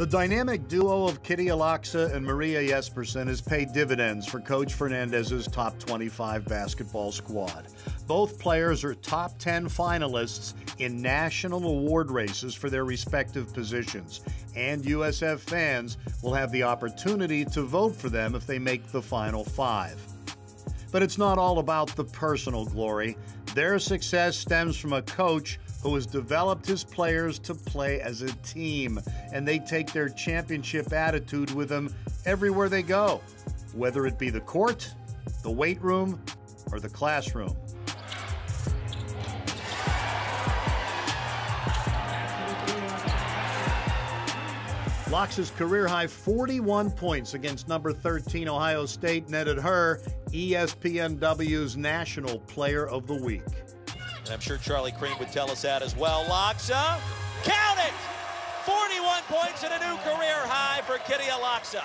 The dynamic duo of Kitija Laksa and Maria Jespersen has paid dividends for Coach Fernandez's top 25 basketball squad. Both players are top 10 finalists in national award races for their respective positions, and USF fans will have the opportunity to vote for them if they make the final five. But it's not all about the personal glory. Their success stems from a coach who has developed his players to play as a team, and they take their championship attitude with them everywhere they go, whether it be the court, the weight room, or the classroom. Laksa's career high 41 points against number 13 Ohio State netted her ESPNW's National Player of the Week. And I'm sure Charlie Creme would tell us that as well. Laksa, uh, count it! 41 points and a new career high for Kitija Laksa.